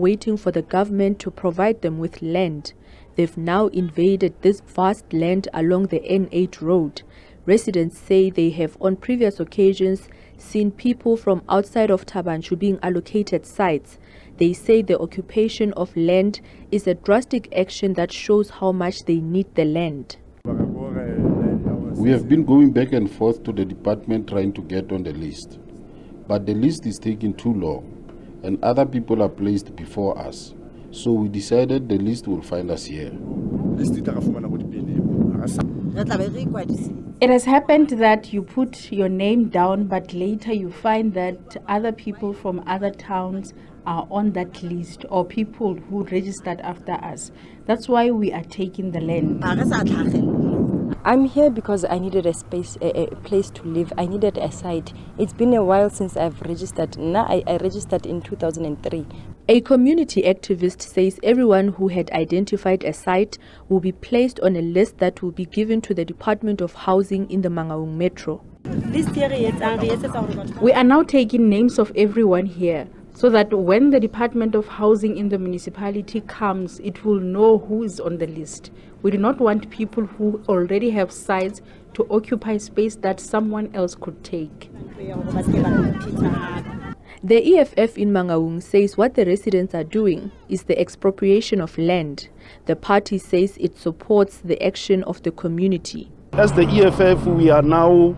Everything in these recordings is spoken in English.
waiting for the government to provide them with land. They've now invaded this vast land along the N8 road. Residents say they have on previous occasions seen people from outside of Thaba Nchu being allocated sites. They say the occupation of land is a drastic action that shows how much they need the land. We have been going back and forth to the department trying to get on the list. But the list is taking too long and other people are placed before us. So we decided the list will find us here. It has happened that you put your name down, but later you find that other people from other towns are on that list or people who registered after us. That's why we are taking the land. I'm here because I needed a space, a, a, place to live. I needed a site. It's been a while since I've registered. Now I, I registered in 2003. A community activist says everyone who had identified a site will be placed on a list that will be given to the Department of Housing in the Mangaung Metro. We are now taking names of everyone here so that when the Department of Housing in the municipality comes, it will know who is on the list. We do not want people who already have sites to occupy space that someone else could take. The EFF in Mangaung says what the residents are doing is the expropriation of land. The party says it supports the action of the community. As the EFF, we are now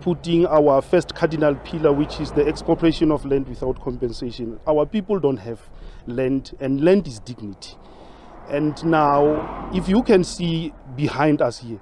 putting our first cardinal pillar, which is the expropriation of land without compensation. Our people don't have land, and land is dignity. And now, if you can see behind us here,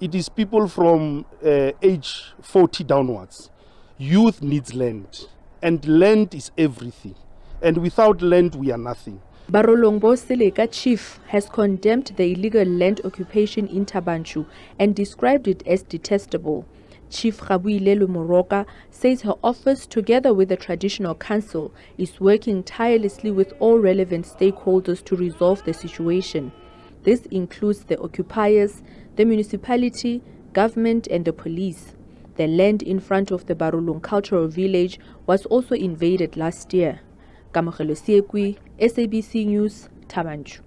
it is people from uh, age 40 downwards. Youth needs land, and land is everything. And without land, we are nothing. Barolong boo Seleka chief has condemned the illegal land occupation in Thaba Nchu and described it as detestable. Chief Gaboilelwe Moroka says her office, together with the Traditional Council, is working tirelessly with all relevant stakeholders to resolve the situation. This includes the occupiers, the municipality, government and the police. The land in front of the Barolong Cultural Village was also invaded last year. Kamogelo Seekoei, SABC News, Thaba Nchu.